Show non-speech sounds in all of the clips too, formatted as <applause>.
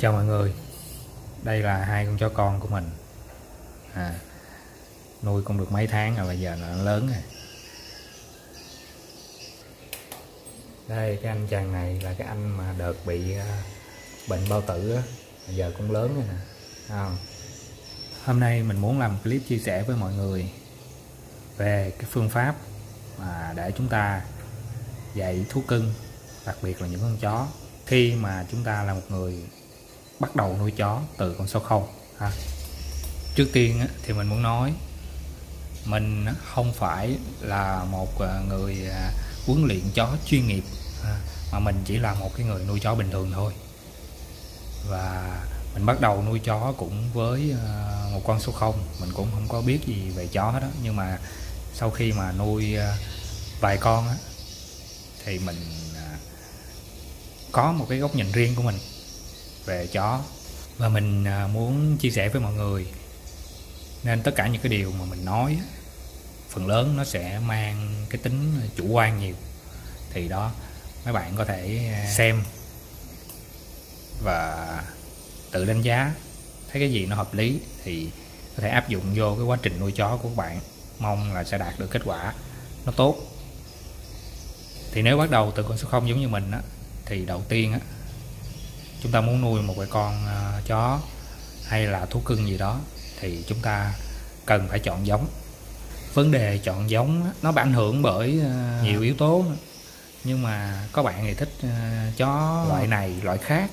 Chào mọi người. Đây là hai con chó con của mình. À, Nuôi cũng được mấy tháng rồi bây giờ nó lớn rồi. Đây cái anh chàng này là cái anh mà đợt bị uh, bệnh bao tử á. Bây giờ cũng lớn rồi nè. À. Hôm nay mình muốn làm clip chia sẻ với mọi người Về cái phương pháp mà để chúng ta dạy thú cưng Đặc biệt là những con chó. Khi mà chúng ta là một người bắt đầu nuôi chó từ con số 0 ha. trước tiên thì mình muốn nói, mình không phải là một à, người à, huấn luyện chó chuyên nghiệp mà mình chỉ là một cái người nuôi chó bình thường thôi. Và mình bắt đầu nuôi chó cũng với à, một con số 0 mình cũng không có biết gì về chó hết đó nhưng mà sau khi mà nuôi vài con á, thì mình có một cái góc nhìn riêng của mình về chó. Và mình à, muốn chia sẻ với mọi người. Nên tất cả những cái điều mà mình nói phần lớn nó sẽ mang cái tính chủ quan nhiều. Thì đó, mấy bạn có thể à, xem và tự đánh giá thấy cái gì nó hợp lý thì có thể áp dụng vô cái quá trình nuôi chó của các bạn. Mong là sẽ đạt được kết quả nó tốt. Thì nếu bắt đầu từ con số 0 giống như mình á, thì đầu tiên á chúng ta muốn nuôi một cái con uh, chó hay là thú cưng gì đó thì chúng ta cần phải chọn giống. Vấn đề chọn giống nó bị ảnh hưởng bởi uh, nhiều yếu tố. Nhưng mà có bạn thì thích uh, chó loại này loại khác.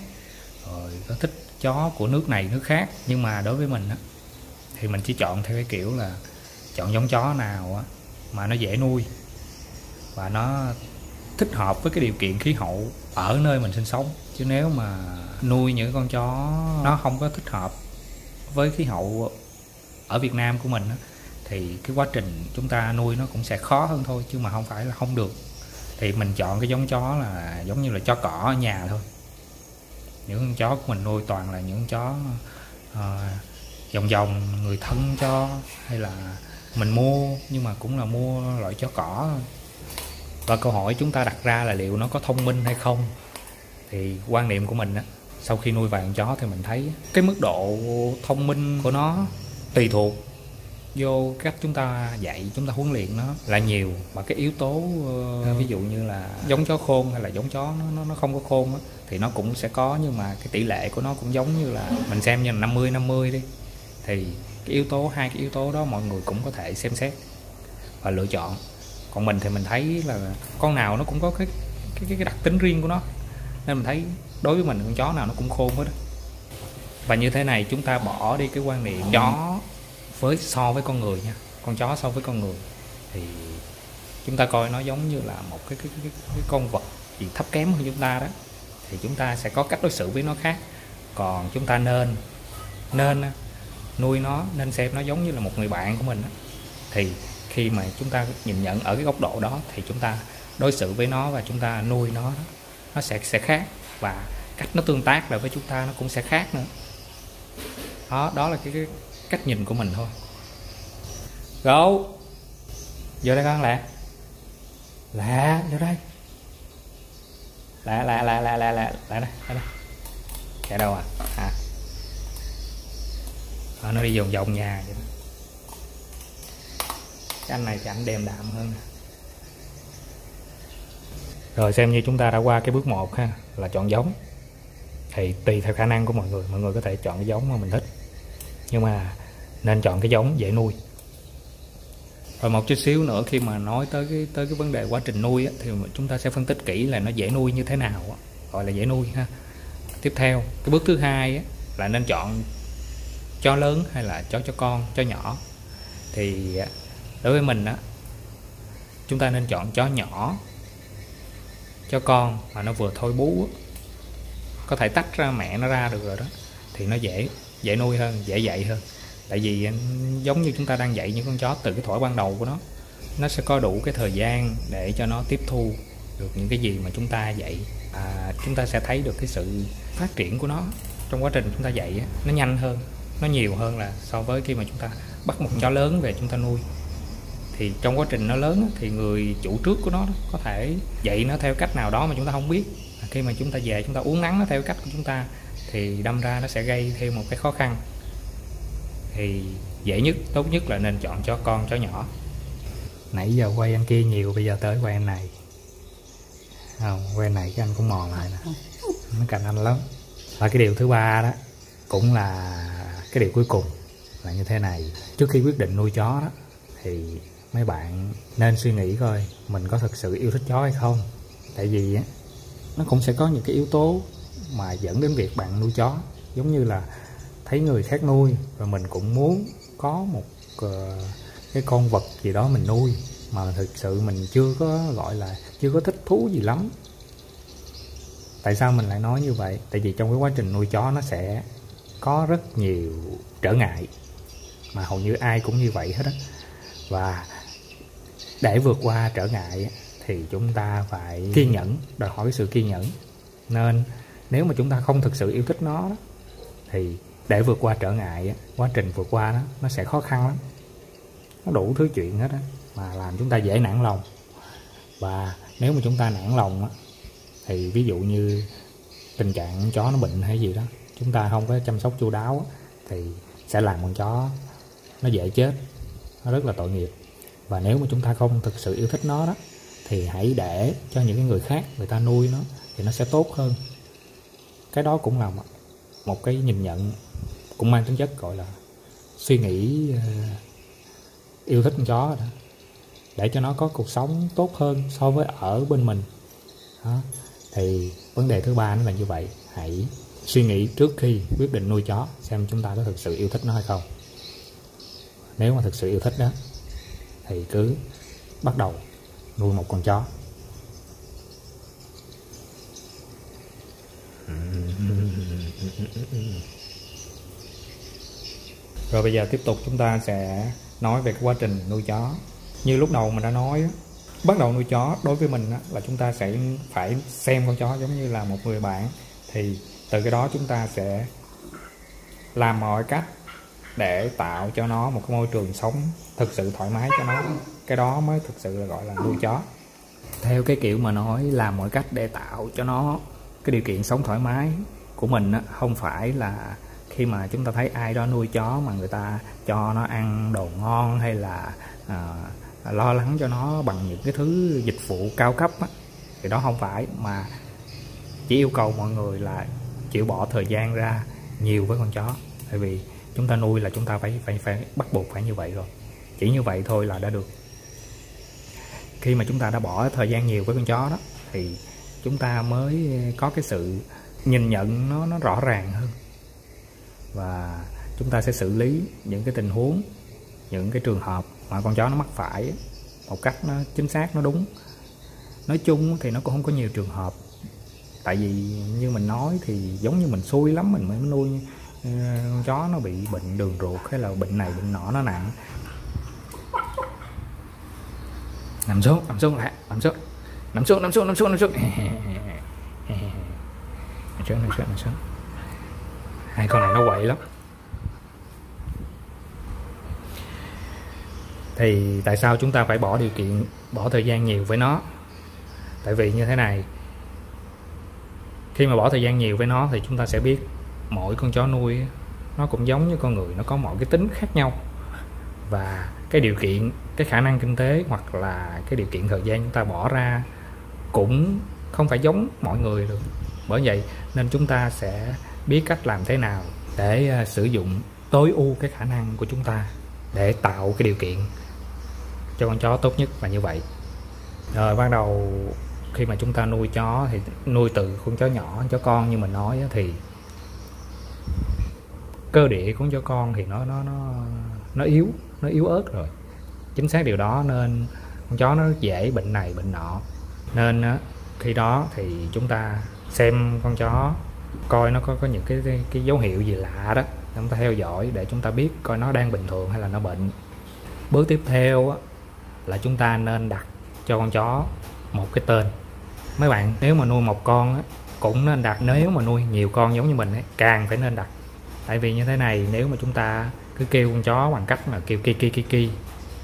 Rồi có thích chó của nước này nước khác. Nhưng mà đối với mình á thì mình chỉ chọn theo cái kiểu là chọn giống chó nào á mà nó dễ nuôi. Và nó thích hợp với cái điều kiện khí hậu ở nơi mình sinh sống. Chứ nếu mà nuôi những con chó nó không có thích hợp với khí hậu ở Việt Nam của mình thì cái quá trình chúng ta nuôi nó cũng sẽ khó hơn thôi chứ mà không phải là không được. Thì mình chọn cái giống chó là giống như là chó cỏ ở nhà thôi. Những con chó của mình nuôi toàn là những chó uh, vòng người thân cho hay là mình mua nhưng mà cũng là mua loại chó cỏ thôi và câu hỏi chúng ta đặt ra là liệu nó có thông minh hay không? Thì quan niệm của mình á sau khi nuôi vài con chó thì mình thấy cái mức độ thông minh của nó tùy thuộc vô cách chúng ta dạy chúng ta huấn luyện nó là nhiều. Và cái yếu tố uh, ví dụ như là giống chó khôn hay là giống chó nó nó, nó không có khôn á, thì nó cũng sẽ có nhưng mà cái tỷ lệ của nó cũng giống như là mình xem như là 50 50 đi. Thì cái yếu tố hai cái yếu tố đó mọi người cũng có thể xem xét và lựa chọn còn mình thì mình thấy là con nào nó cũng có cái cái cái đặc tính riêng của nó. Nên mình thấy đối với mình con chó nào nó cũng khôn hết đó. và như thế này chúng ta bỏ đi cái quan niệm chó. với so với con người nha. Con chó so với con người. Thì chúng ta coi nó giống như là một cái cái, cái, cái con vật gì thấp kém hơn chúng ta đó. Thì chúng ta sẽ có cách đối xử với nó khác. Còn chúng ta nên nên nuôi nó nên xem nó giống như là một người bạn của mình đó. thì khi mà chúng ta nhìn nhận ở cái góc độ đó thì chúng ta đối xử với nó và chúng ta nuôi nó nó sẽ sẽ khác và cách nó tương tác lại với chúng ta nó cũng sẽ khác nữa. Đó đó là cái, cái cách nhìn của mình thôi. Gấu vô đây con lẹ. Lẹ vô đây. Lẹ lẹ lẹ lẹ lẹ lẹ lẹ đây lẹ đây. Chạy đâu à? À à, nó đi vòng vòng nhà vậy đó cái anh này thì anh đềm đạm hơn. Rồi xem như chúng ta đã qua cái bước 1 ha là chọn giống. Thì tùy theo khả năng của mọi người mọi người có thể chọn cái giống mà mình thích. Nhưng mà nên chọn cái giống dễ nuôi. Rồi một chút xíu nữa khi mà nói tới cái tới cái vấn đề quá trình nuôi á, thì chúng ta sẽ phân tích kỹ là nó dễ nuôi như thế nào á, gọi là dễ nuôi ha. Tiếp theo cái bước thứ hai á, là nên chọn chó lớn hay là chó cho con chó nhỏ. Thì đối với mình á chúng ta nên chọn chó nhỏ cho con mà nó vừa thôi bú có thể tách ra mẹ nó ra được rồi đó thì nó dễ dễ nuôi hơn dễ dạy hơn. Tại vì giống như chúng ta đang dạy những con chó từ cái thổi ban đầu của nó nó sẽ có đủ cái thời gian để cho nó tiếp thu được những cái gì mà chúng ta dạy. À, chúng ta sẽ thấy được cái sự phát triển của nó trong quá trình chúng ta dạy nó nhanh hơn nó nhiều hơn là so với khi mà chúng ta bắt một chó lớn về chúng ta nuôi thì trong quá trình nó lớn thì người chủ trước của nó có thể dạy nó theo cách nào đó mà chúng ta không biết. Khi mà chúng ta về, chúng ta uống nắng nó theo cách của chúng ta, thì đâm ra nó sẽ gây thêm một cái khó khăn. Thì dễ nhất, tốt nhất là nên chọn cho con, chó nhỏ. Nãy giờ quay anh kia nhiều, bây giờ tới quay anh này. Không, quay này cái anh cũng mòn lại nè. Nó cạnh anh lắm. Và cái điều thứ ba đó cũng là cái điều cuối cùng là như thế này. Trước khi quyết định nuôi chó đó, thì mấy bạn nên suy nghĩ coi mình có thực sự yêu thích chó hay không? Tại vì á nó cũng sẽ có những cái yếu tố mà dẫn đến việc bạn nuôi chó. Giống như là thấy người khác nuôi và mình cũng muốn có một uh, cái con vật gì đó mình nuôi mà thực sự mình chưa có gọi là chưa có thích thú gì lắm. Tại sao mình lại nói như vậy? Tại vì trong cái quá trình nuôi chó nó sẽ có rất nhiều trở ngại mà hầu như ai cũng như vậy hết á. Và để vượt qua trở ngại thì chúng ta phải kiên nhẫn. đòi hỏi sự kiên nhẫn. Nên nếu mà chúng ta không thực sự yêu thích nó thì để vượt qua trở ngại quá trình vượt qua đó nó sẽ khó khăn lắm. Nó đủ thứ chuyện hết á mà làm chúng ta dễ nản lòng. Và nếu mà chúng ta nản lòng á thì ví dụ như tình trạng chó nó bệnh hay gì đó chúng ta không có chăm sóc chu đáo thì sẽ làm con chó nó dễ chết. Nó rất là tội nghiệp và nếu mà chúng ta không thực sự yêu thích nó đó thì hãy để cho những cái người khác người ta nuôi nó thì nó sẽ tốt hơn. Cái đó cũng là một một cái nhìn nhận cũng mang tính chất gọi là suy nghĩ uh, yêu thích con chó đó. Để cho nó có cuộc sống tốt hơn so với ở bên mình. Đó. thì vấn đề thứ ba nó là như vậy. Hãy suy nghĩ trước khi quyết định nuôi chó xem chúng ta có thực sự yêu thích nó hay không. Nếu mà thực sự yêu thích đó thì cứ bắt đầu nuôi một con chó. <laughs> Rồi bây giờ tiếp tục chúng ta sẽ nói về cái quá trình nuôi chó. Như lúc đầu mình đã nói bắt đầu nuôi chó đối với mình là chúng ta sẽ phải xem con chó giống như là một người bạn. Thì từ cái đó chúng ta sẽ làm mọi cách để tạo cho nó một cái môi trường sống thực sự thoải mái cho nó. Cái đó mới thực sự là gọi là nuôi chó. Theo cái kiểu mà nói làm mọi cách để tạo cho nó cái điều kiện sống thoải mái của mình á, không phải là khi mà chúng ta thấy ai đó nuôi chó mà người ta cho nó ăn đồ ngon hay là à, lo lắng cho nó bằng những cái thứ dịch vụ cao cấp á, thì đó không phải. Mà chỉ yêu cầu mọi người là chịu bỏ thời gian ra nhiều với con chó. Tại vì chúng ta nuôi là chúng ta phải phải phải bắt buộc phải như vậy rồi. Chỉ như vậy thôi là đã được. Khi mà chúng ta đã bỏ thời gian nhiều với con chó đó, thì chúng ta mới có cái sự nhìn nhận nó nó rõ ràng hơn. Và chúng ta sẽ xử lý những cái tình huống, những cái trường hợp mà con chó nó mắc phải một cách nó chính xác, nó đúng. Nói chung thì nó cũng không có nhiều trường hợp. Tại vì như mình nói thì giống như mình xui lắm, mình mới nuôi con chó nó bị bệnh đường ruột hay là bệnh này bệnh nọ, nó nặng. Nằm xuống nằm xuống lại, nằm xuống. Nằm xuống nằm xuống nằm xuống nằm xuống. Nằm xuống nằm xuống nằm xuống. Hai con này nó quậy lắm. Thì tại sao chúng ta phải bỏ điều kiện, bỏ thời gian nhiều với nó? Tại vì như thế này, khi mà bỏ thời gian nhiều với nó thì chúng ta sẽ biết mỗi con chó nuôi nó cũng giống như con người, nó có mọi cái tính khác nhau. Và cái điều kiện, cái khả năng kinh tế hoặc là cái điều kiện thời gian chúng ta bỏ ra cũng không phải giống mọi người được. Bởi vậy nên chúng ta sẽ biết cách làm thế nào để à, sử dụng tối ưu cái khả năng của chúng ta để tạo cái điều kiện cho con chó tốt nhất là như vậy. Rồi ban đầu khi mà chúng ta nuôi chó thì, nuôi từ con chó nhỏ chó con như mình nói thì cơ địa của cho con thì nó nó nó nó yếu nó yếu ớt rồi. Chính xác điều đó nên con chó nó dễ bệnh này bệnh nọ. Nên khi đó thì chúng ta xem con chó coi nó có có những cái cái dấu hiệu gì lạ đó chúng ta theo dõi để chúng ta biết coi nó đang bình thường hay là nó bệnh. Bước tiếp theo là chúng ta nên đặt cho con chó một cái tên. Mấy bạn nếu mà nuôi một con cũng nên đặt nếu mà nuôi nhiều con giống như mình ấy, càng phải nên đặt tại vì như thế này nếu mà chúng ta cứ kêu con chó bằng cách mà kêu ki ki ki ki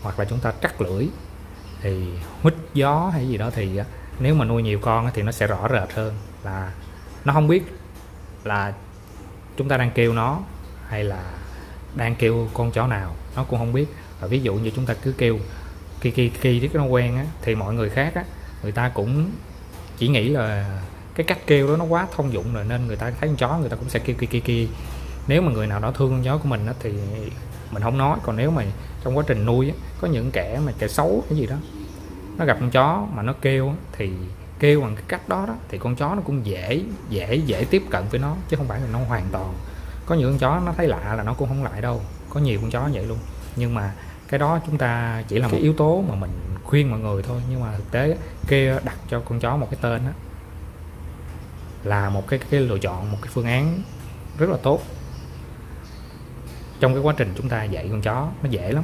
hoặc là chúng ta cắt lưỡi thì hít gió hay gì đó thì nếu mà nuôi nhiều con thì nó sẽ rõ rệt hơn là nó không biết là chúng ta đang kêu nó hay là đang kêu con chó nào nó cũng không biết. Và ví dụ như chúng ta cứ kêu ki ki ki biết nó quen á, thì mọi người khác á, người ta cũng chỉ nghĩ là cái cách kêu đó nó quá thông dụng rồi nên người ta thấy con chó người ta cũng sẽ kêu ki ki ki nếu mà người nào đó thương con chó của mình á, thì mình không nói. Còn nếu mà trong quá trình nuôi á, có những kẻ mà kẻ xấu cái gì đó nó gặp con chó mà nó kêu á, thì kêu bằng cái cách đó đó thì con chó nó cũng dễ dễ dễ tiếp cận với nó chứ không phải là nó hoàn toàn. Có những con chó nó thấy lạ là nó cũng không lại đâu. Có nhiều con chó vậy luôn. Nhưng mà cái đó chúng ta chỉ là một yếu tố mà mình khuyên mọi người thôi. Nhưng mà thực tế kia đặt cho con chó một cái tên đó là một cái cái lựa chọn một cái phương án rất là tốt trong cái quá trình chúng ta dạy con chó, nó dễ lắm.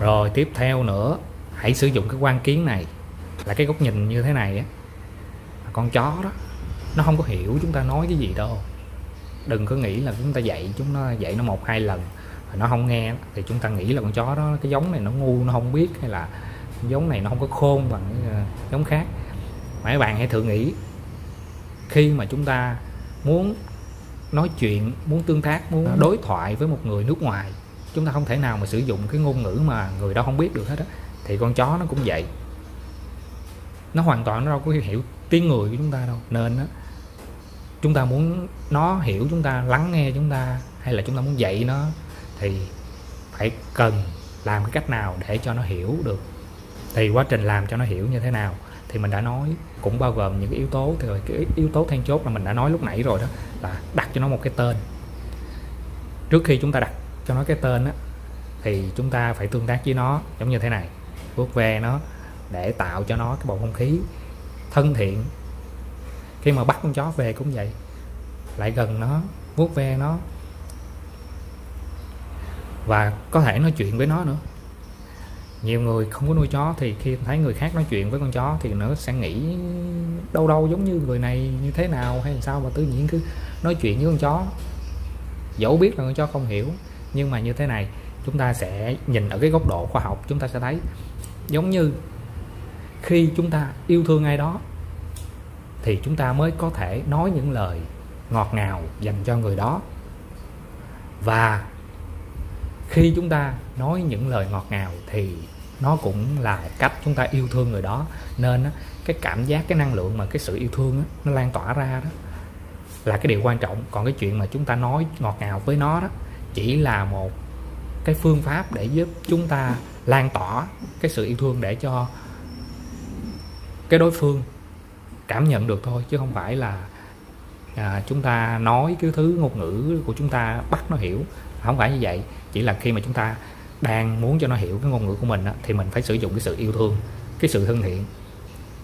Rồi tiếp theo nữa, hãy sử dụng cái quan kiến này là cái góc nhìn như thế này á. Con chó đó, nó không có hiểu chúng ta nói cái gì đâu. Đừng có nghĩ là chúng ta dạy chúng nó, dạy nó một, hai lần nó không nghe thì chúng ta nghĩ là con chó đó, cái giống này nó ngu, nó không biết, hay là giống này nó không có khôn bằng cái ờ, giống khác. Mấy bạn hãy thử nghĩ, khi mà chúng ta muốn nói chuyện muốn tương tác muốn đối thoại với một người nước ngoài. Chúng ta không thể nào mà sử dụng cái ngôn ngữ mà người đó không biết được hết á. Thì con chó nó cũng vậy. Nó hoàn toàn nó đâu có hiểu tiếng người của chúng ta đâu. Nên á chúng ta muốn nó hiểu chúng ta lắng nghe chúng ta hay là chúng ta muốn dạy nó thì phải cần làm cái cách nào để cho nó hiểu được. Thì quá trình làm cho nó hiểu như thế nào thì mình đã nói, cũng bao gồm những cái yếu tố, thì cái yếu tố then chốt là mình đã nói lúc nãy rồi đó, là đặt cho nó một cái tên. Trước khi chúng ta đặt cho nó cái tên á, thì chúng ta phải tương tác với nó giống như thế này. Vuốt ve nó để tạo cho nó cái bầu không khí thân thiện. Khi mà bắt con chó về cũng vậy, lại gần nó, vuốt ve nó. Và có thể nói chuyện với nó nữa nhiều người không có nuôi chó thì khi thấy người khác nói chuyện với con chó thì nó sẽ nghĩ đâu đâu giống như người này như thế nào hay làm sao mà tự nhiên cứ nói chuyện với con chó. Dẫu biết là con chó không hiểu, nhưng mà như thế này, chúng ta sẽ nhìn ở cái góc độ khoa học, chúng ta sẽ thấy giống như khi chúng ta yêu thương ai đó thì chúng ta mới có thể nói những lời ngọt ngào dành cho người đó. Và khi chúng ta nói những lời ngọt ngào thì nó cũng là cách chúng ta yêu thương người đó. Nên cái cảm giác cái năng lượng mà cái sự yêu thương nó lan tỏa ra đó là cái điều quan trọng. Còn cái chuyện mà chúng ta nói ngọt ngào với nó đó chỉ là một cái phương pháp để giúp chúng ta lan tỏa cái sự yêu thương để cho cái đối phương cảm nhận được thôi chứ không phải là à, chúng ta nói cái thứ ngôn ngữ của chúng ta bắt nó hiểu không phải như vậy chỉ là khi mà chúng ta đang muốn cho nó hiểu cái ngôn ngữ của mình đó, thì mình phải sử dụng cái sự yêu thương cái sự thân thiện.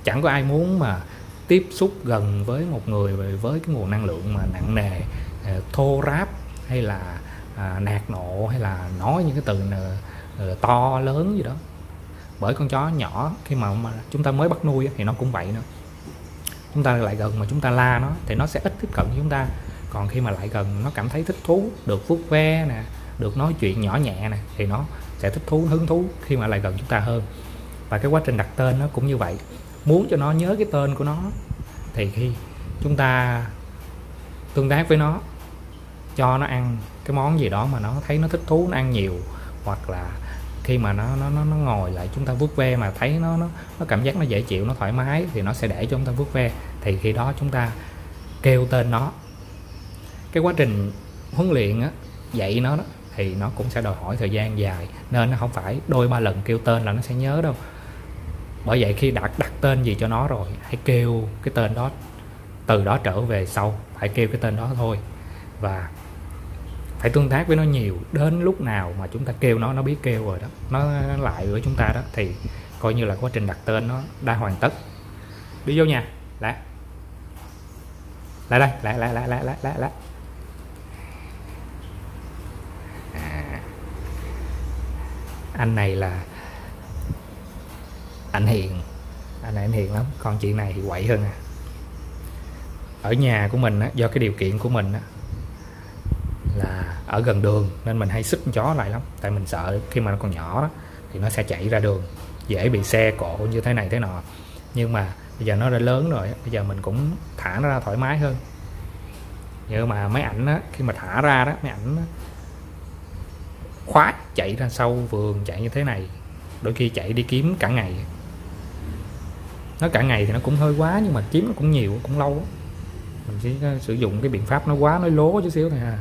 Chẳng có ai muốn mà tiếp xúc gần với một người với cái nguồn năng lượng mà nặng nề ờ, thô ráp hay là à, nạt nộ hay là nói những cái từ ờ, to lớn gì đó. Bởi con chó nhỏ khi mà, mà chúng ta mới bắt nuôi thì nó cũng vậy nữa. Chúng ta lại gần mà chúng ta la nó thì nó sẽ ít tiếp cận với chúng ta còn khi mà lại gần nó cảm thấy thích thú được vuốt ve nè được nói chuyện nhỏ nhẹ nè thì nó sẽ thích thú hứng thú khi mà lại gần chúng ta hơn. Và cái quá trình đặt tên nó cũng như vậy. Muốn cho nó nhớ cái tên của nó thì khi chúng ta tương tác với nó cho nó ăn cái món gì đó mà nó thấy nó thích thú nó ăn nhiều hoặc là khi mà nó nó nó, nó ngồi lại chúng ta vuốt ve mà thấy nó nó nó cảm giác nó dễ chịu nó thoải mái thì nó sẽ để cho chúng ta vuốt ve. Thì khi đó chúng ta kêu tên nó cái quá trình huấn luyện á, dạy nó đó thì nó cũng sẽ đòi hỏi thời gian dài. Nên nó không phải đôi ba lần kêu tên là nó sẽ nhớ đâu. Bởi vậy khi đặt đặt tên gì cho nó rồi hãy kêu cái tên đó từ đó trở về sau phải kêu cái tên đó thôi. Và phải tương tác với nó nhiều. Đến lúc nào mà chúng ta kêu nó nó biết kêu rồi đó nó lại với chúng ta đó thì coi như là quá trình đặt tên nó đã hoàn tất. Đi vô nhà. Lại. Lại đây. Lại lại lại lại lại lại lại à anh này là anh hiền. Anh này anh hiền lắm còn chị này thì quậy hơn à. Ở nhà của mình á, do cái điều kiện của mình á, là ở gần đường nên mình hay xích con chó lại lắm. Tại mình sợ khi mà nó còn nhỏ đó, thì nó sẽ chạy ra đường dễ bị xe cộ như thế này thế nọ. Nhưng mà bây giờ nó đã lớn rồi bây giờ mình cũng thả nó ra thoải mái hơn. Nhưng mà mấy ảnh á khi mà thả ra đó mấy ảnh khóa chạy ra sau vườn chạy như thế này, đôi khi chạy đi kiếm cả ngày. Nó cả ngày thì nó cũng hơi quá, nhưng mà kiếm nó cũng nhiều, cũng lâu. Mình chỉ ờ, sử dụng cái biện pháp nó quá, nó lố chút xíu thôi ha.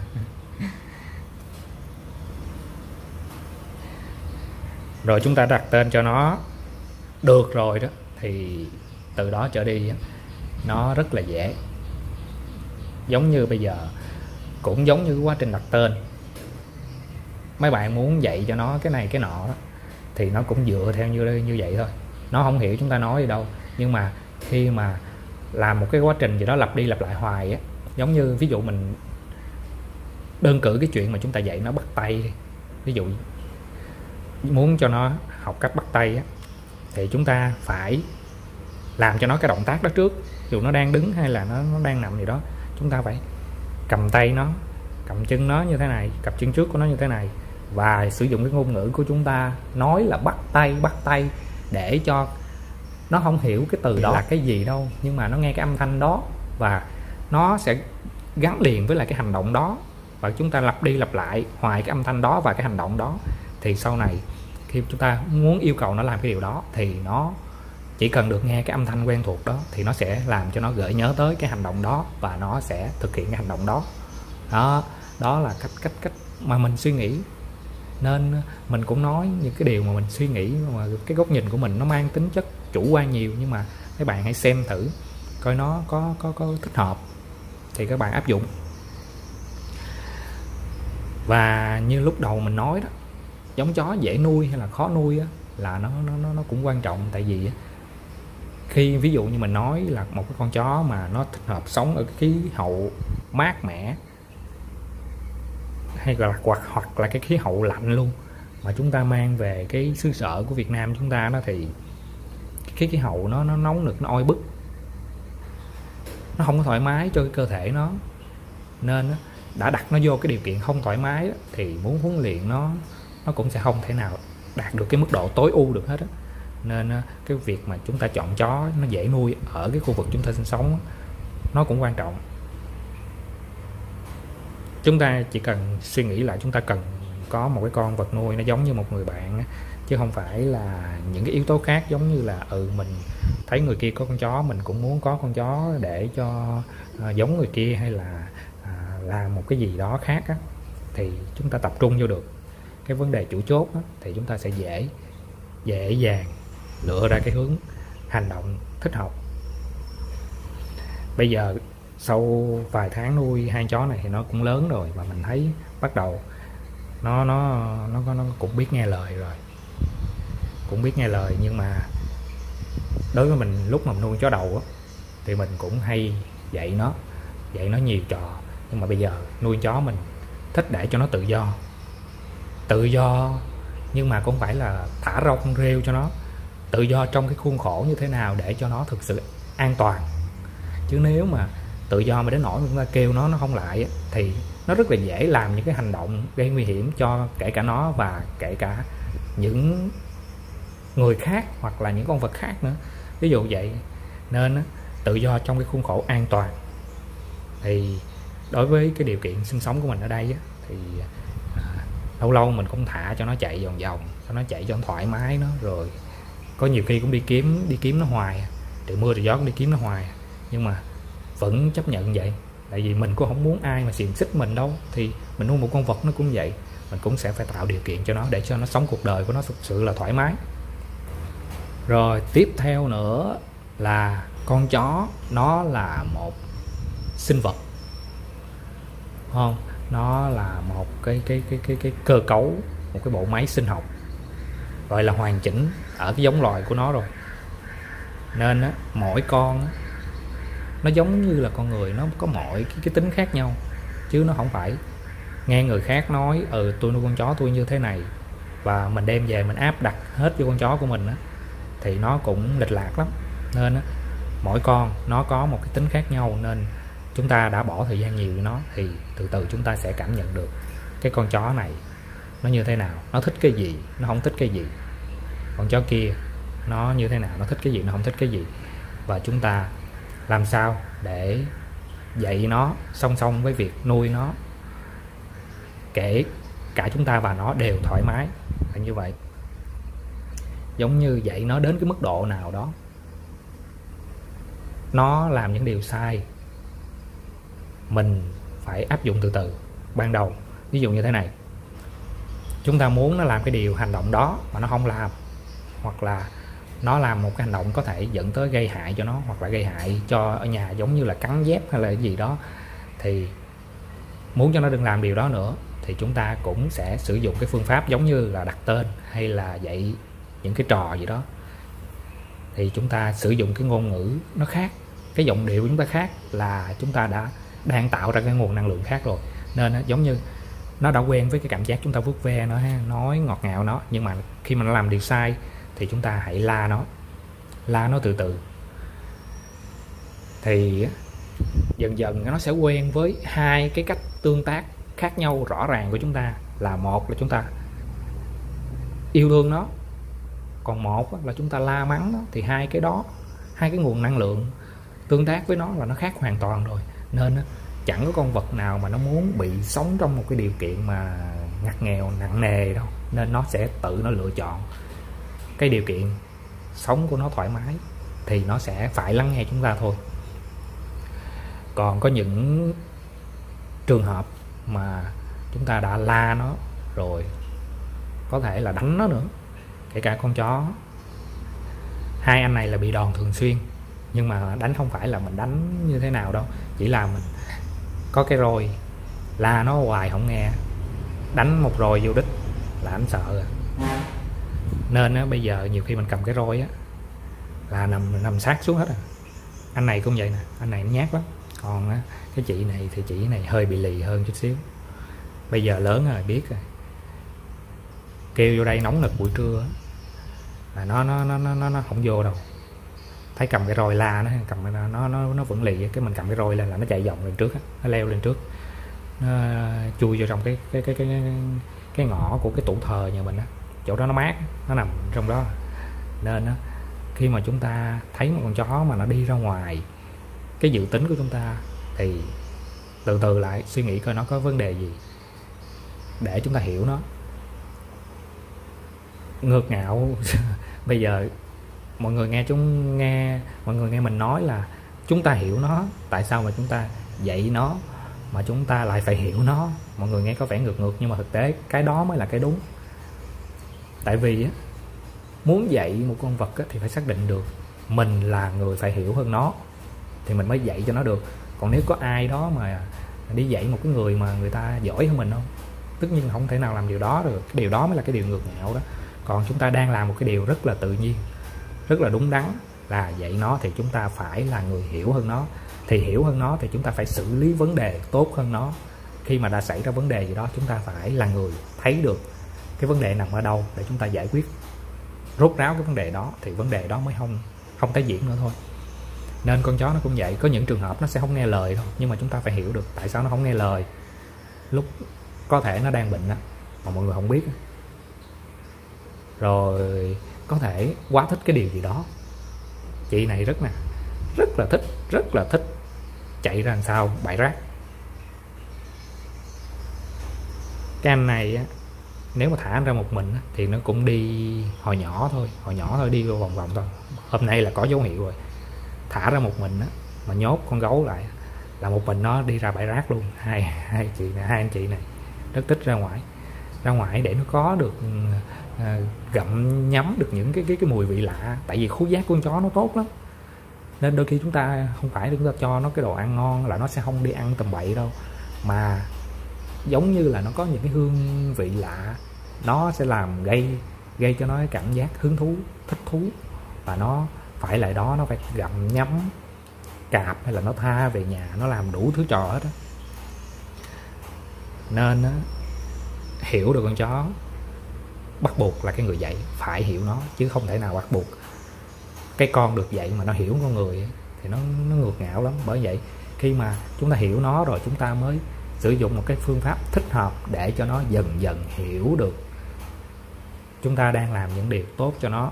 Rồi chúng ta đặt tên cho nó được rồi đó, thì từ đó trở đi nó rất là dễ. Giống như bây giờ, cũng giống như quá trình đặt tên mấy bạn muốn dạy cho nó cái này cái nọ đó, thì nó cũng dựa theo như như vậy thôi. Nó không hiểu chúng ta nói gì đâu. Nhưng mà khi mà làm một cái quá trình gì đó lặp đi lặp lại hoài á giống như ví dụ mình đơn cử cái chuyện mà chúng ta dạy nó bắt tay ví dụ muốn cho nó học cách bắt tay á thì chúng ta phải làm cho nó cái động tác đó trước. Dù nó đang đứng hay là nó, nó đang nằm gì đó chúng ta phải cầm tay nó cầm chân nó như thế này cặp chân trước của nó như thế này và sử dụng cái ngôn ngữ của chúng ta nói là bắt tay bắt tay để cho nó không hiểu cái từ đó. Là cái gì đâu nhưng mà nó nghe cái âm thanh đó và nó sẽ gắn liền với lại cái hành động đó. Và chúng ta lặp đi lặp lại hoài cái âm thanh đó và cái hành động đó. Thì sau này khi chúng ta muốn yêu cầu nó làm cái điều đó thì nó chỉ cần được nghe cái âm thanh quen thuộc đó thì nó sẽ làm cho nó gợi nhớ tới cái hành động đó và nó sẽ thực hiện cái hành động đó. Đó đó là cách cách cách mà mình suy nghĩ nên ờ, mình cũng nói những cái điều mà mình suy nghĩ mà cái góc nhìn của mình nó mang tính chất chủ quan nhiều nhưng mà các bạn hãy xem thử coi nó có có có thích hợp thì các bạn áp dụng. Và như lúc đầu mình nói đó giống chó dễ nuôi hay là khó nuôi á, là nó nó nó cũng quan trọng. Tại vì khi ví dụ như mình nói là một cái con chó mà nó thích hợp sống ở cái khí hậu mát mẻ hay là hoặc hoặc là cái khí hậu lạnh luôn. Mà chúng ta mang về cái xứ sở của Việt Nam chúng ta nó thì cái khí hậu nó nó nóng được nó oi bức. Nó không có thoải mái cho cái cơ thể nó. Nên đã đặt nó vô cái điều kiện không thoải mái thì muốn huấn luyện nó nó cũng sẽ không thể nào đạt được cái mức độ tối ưu được hết á. Nên cái việc mà chúng ta chọn chó nó dễ nuôi ở cái khu vực chúng ta sinh sống nó cũng quan trọng chúng ta chỉ cần suy nghĩ lại chúng ta cần có một cái con vật nuôi nó giống như một người bạn chứ không phải là những cái yếu tố khác giống như là ừ mình thấy người kia có con chó mình cũng muốn có con chó để cho uh, giống người kia hay là à, uh, làm một cái gì đó khác á, thì chúng ta tập trung vô được. Cái vấn đề chủ chốt á, thì chúng ta sẽ dễ dễ dàng lựa ra cái hướng hành động thích hợp. Bây giờ sau vài tháng nuôi hai chó này thì nó cũng lớn rồi và mình thấy bắt đầu nó nó nó nó cũng biết nghe lời rồi. Cũng biết nghe lời nhưng mà đối với mình lúc mà mình nuôi chó đầu á, thì mình cũng hay dạy nó dạy nó nhiều trò. Nhưng mà bây giờ nuôi chó mình thích để cho nó tự do. Tự do nhưng mà cũng phải là thả rong rêu cho nó. Tự do trong cái khuôn khổ như thế nào để cho nó thực sự an toàn. Chứ nếu mà tự do mà đến nỗi chúng ta kêu nó nó không lại thì nó rất là dễ làm những cái hành động gây nguy hiểm cho kể cả nó và kể cả những người khác hoặc là những con vật khác nữa. Ví dụ vậy nên tự do trong cái khuôn khổ an toàn. Thì đối với cái điều kiện sinh sống của mình ở đây thì à, lâu lâu mình cũng thả cho nó chạy vòng vòng cho nó chạy cho nó thoải mái nó rồi có nhiều khi cũng đi kiếm đi kiếm nó hoài. Trời mưa trời gió cũng đi kiếm nó hoài. Nhưng mà vẫn chấp nhận vậy. Tại vì mình cũng không muốn ai mà xiềng xích mình đâu. Thì mình nuôi một con vật nó cũng vậy. Mình cũng sẽ phải tạo điều kiện cho nó để cho nó sống cuộc đời của nó thực sự là thoải mái. Rồi tiếp theo nữa là con chó nó là một sinh vật. Không nó là một cái cái cái cái cái cơ cấu một cái bộ máy sinh học gọi là hoàn chỉnh ở cái giống loài của nó rồi. Nên á, mỗi con á, nó giống như là con người nó có mọi cái, cái tính khác nhau chứ nó không phải. Nghe người khác nói ừ tôi nuôi con chó tôi như thế này và mình đem về mình áp đặt hết cho con chó của mình á thì nó cũng lịch lạc lắm. Nên á, mỗi con nó có một cái tính khác nhau nên chúng ta đã bỏ thời gian nhiều với nó thì từ từ chúng ta sẽ cảm nhận được cái con chó này nó như thế nào nó thích cái gì nó không thích cái gì. Con chó kia nó như thế nào nó thích cái gì nó không thích cái gì. Và chúng ta làm sao để dạy nó, song song với việc nuôi nó, kể cả chúng ta và nó đều thoải mái, là như vậy. Giống như dạy nó đến cái mức độ nào đó. Nó làm những điều sai, mình phải áp dụng từ từ. Ban đầu, ví dụ như thế này. Chúng ta muốn nó làm cái điều hành động đó mà nó không làm, hoặc là nó làm một cái hành động có thể dẫn tới gây hại cho nó hoặc là gây hại cho ở nhà, giống như là cắn dép hay là gì đó. Thì muốn cho nó đừng làm điều đó nữa, thì chúng ta cũng sẽ sử dụng cái phương pháp giống như là đặt tên hay là dạy những cái trò gì đó. Thì chúng ta sử dụng cái ngôn ngữ nó khác, cái giọng điệu của chúng ta khác là chúng ta đã đang tạo ra cái nguồn năng lượng khác rồi. Nên giống như nó đã quen với cái cảm giác chúng ta vuốt ve nó nói ngọt ngào nó, nhưng mà khi mà nó làm điều sai thì chúng ta hãy la nó. La nó từ từ. Thì dần dần nó sẽ quen với hai cái cách tương tác khác nhau rõ ràng của chúng ta. Là một là chúng ta yêu thương nó, còn một là chúng ta la mắng nó. Thì hai cái đó, hai cái nguồn năng lượng tương tác với nó là nó khác hoàn toàn rồi. Nên chẳng có con vật nào mà nó muốn bị sống trong một cái điều kiện mà ngặt nghèo, nặng nề đâu. Nên nó sẽ tự nó lựa chọn cái điều kiện sống của nó thoải mái thì nó sẽ phải lắng nghe chúng ta thôi. Còn có những trường hợp mà chúng ta đã la nó rồi, có thể là đánh nó nữa, kể cả con chó. Hai anh này là bị đòn thường xuyên, nhưng mà đánh không phải là mình đánh như thế nào đâu, chỉ là mình có cái roi la nó hoài không nghe. Đánh một rồi vô đích là anh sợ rồi nên á, bây giờ nhiều khi mình cầm cái roi á là nằm nằm sát xuống hết à. Anh này cũng vậy nè anh này nhát lắm. Còn á, cái chị này thì chị này hơi bị lì hơn chút xíu. Bây giờ lớn rồi biết rồi. Kêu vô đây nóng nực buổi trưa là nó nó nó nó nó, nó không vô đâu. Thấy cầm cái roi la nó cầm nó nó nó nó vẫn lì cái mình cầm cái roi lên là nó chạy vòng lên trước nó leo lên trước. Nó chui vô trong cái cái cái cái cái ngõ của cái tủ thờ nhà mình á chỗ đó nó mát nó nằm trong đó. Nên đó, khi mà chúng ta thấy một con chó mà nó đi ra ngoài cái dự tính của chúng ta thì từ từ lại suy nghĩ coi nó có vấn đề gì để chúng ta hiểu nó. Ngược ngạo <laughs> bây giờ mọi người nghe chúng nghe mọi người nghe mình nói là chúng ta hiểu nó tại sao mà chúng ta dạy nó mà chúng ta lại phải hiểu nó. Mọi người nghe có vẻ ngược ngược nhưng mà thực tế cái đó mới là cái đúng tại vì á, muốn dạy một con vật á, thì phải xác định được mình là người phải hiểu hơn nó thì mình mới dạy cho nó được. Còn nếu có ai đó mà đi dạy một cái người mà người ta giỏi hơn mình không? Tất nhiên không thể nào làm điều đó được. Cái điều đó mới là cái điều ngược ngạo đó. Còn chúng ta đang làm một cái điều rất là tự nhiên rất là đúng đắn là dạy nó thì chúng ta phải là người hiểu hơn nó. Thì hiểu hơn nó thì chúng ta phải xử lý vấn đề tốt hơn nó. Khi mà đã xảy ra vấn đề gì đó chúng ta phải là người thấy được cái vấn đề nằm ở đâu để chúng ta giải quyết. Rốt ráo cái vấn đề đó thì vấn đề đó mới không không tái diễn nữa thôi. Nên con chó nó cũng vậy có những trường hợp nó sẽ không nghe lời thôi nhưng mà chúng ta phải hiểu được tại sao nó không nghe lời. Lúc có thể nó đang bệnh đó, mà mọi người không biết rồi có thể quá thích cái điều gì đó. Chị này rất nè rất là thích rất là thích chạy ra làm sao bãi rác. Cái anh này á, nếu mà thả anh ra một mình thì nó cũng đi hồi nhỏ thôi hồi nhỏ thôi đi vòng vòng thôi. Hôm nay là có dấu hiệu rồi. Thả ra một mình á, mà nhốt con gấu lại là một mình nó đi ra bãi rác luôn. Hai hai chị này hai anh chị này rất thích ra ngoài. Ra ngoài để nó có được à, gặm nhấm được những cái cái cái mùi vị lạ. Tại vì khứu giác của con chó nó tốt lắm. Nên đôi khi chúng ta không phải chúng ta cho nó cái đồ ăn ngon là nó sẽ không đi ăn tầm bậy đâu. Mà giống như là nó có những cái hương vị lạ. Nó sẽ làm gây gây cho nó cái cảm giác hứng thú thích thú. Và nó phải lại đó nó phải gặm nhấm cạp hay là nó tha về nhà nó làm đủ thứ trò hết á. Nên á, hiểu được con chó bắt buộc là cái người dạy phải hiểu nó chứ không thể nào bắt buộc cái con được dạy mà nó hiểu con người thì nó nó ngược ngạo lắm. Bởi vậy khi mà chúng ta hiểu nó rồi chúng ta mới sử dụng một cái phương pháp thích hợp để cho nó dần dần hiểu được. Chúng ta đang làm những điều tốt cho nó.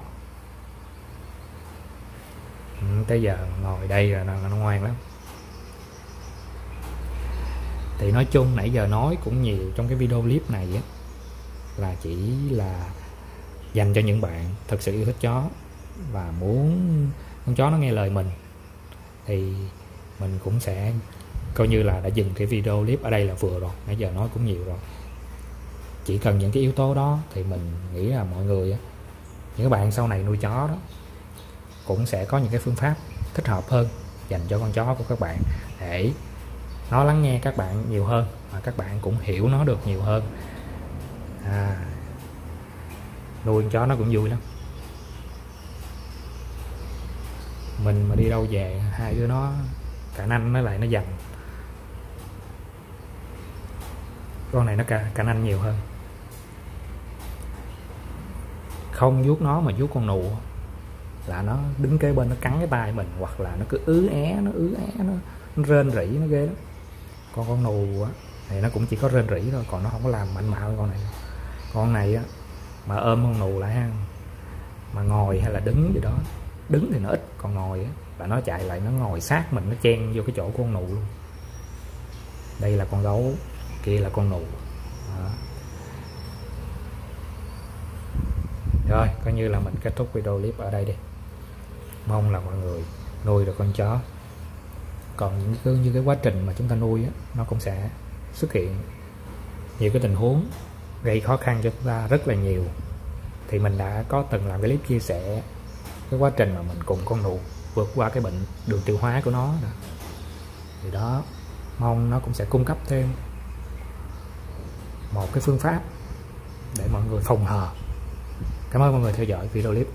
Ừ, tới giờ ngồi đây rồi nó, nó ngoan lắm. Thì nói chung nãy giờ nói cũng nhiều trong cái video clip này á là chỉ là dành cho những bạn thật sự yêu thích chó và muốn con chó nó nghe lời mình thì mình cũng sẽ coi như là đã dừng cái video clip ở đây là vừa rồi nãy giờ nói cũng nhiều rồi chỉ cần những cái yếu tố đó thì mình nghĩ là mọi người á những bạn sau này nuôi chó đó cũng sẽ có những cái phương pháp thích hợp hơn dành cho con chó của các bạn để nó lắng nghe các bạn nhiều hơn và các bạn cũng hiểu nó được nhiều hơn à, nuôi con chó nó cũng vui lắm mình mà đi đâu về hai đứa nó cả năm nó lại nó dằn. Con này nó cả, cả nhiều hơn. Không vuốt nó mà vuốt con nụ là nó đứng kế bên nó cắn cái tay mình hoặc là nó cứ ứ é nó ứ é nó, nó rên rỉ nó ghê lắm. Con con nù á thì nó cũng chỉ có rên rỉ thôi còn nó không có làm mạnh mẽ con này con này á mà ôm con nù lại ha mà ngồi hay là đứng gì đó đứng thì nó ít còn ngồi á là nó chạy lại nó ngồi sát mình nó chen vô cái chỗ của con nụ luôn. Đây là con gấu kia là con nụ. đó. rồi coi như là mình kết thúc video clip ở đây đi mong là mọi người nuôi được con chó còn những cái, như cái quá trình mà chúng ta nuôi á, nó cũng sẽ xuất hiện nhiều cái tình huống gây khó khăn cho chúng ta rất là nhiều thì mình đã có từng làm cái clip chia sẻ cái quá trình mà mình cùng con nụ vượt qua cái bệnh đường tiêu hóa của nó đó. thì đó mong nó cũng sẽ cung cấp thêm một cái phương pháp để mọi người phòng hờ. Cảm ơn mọi người theo dõi video clip.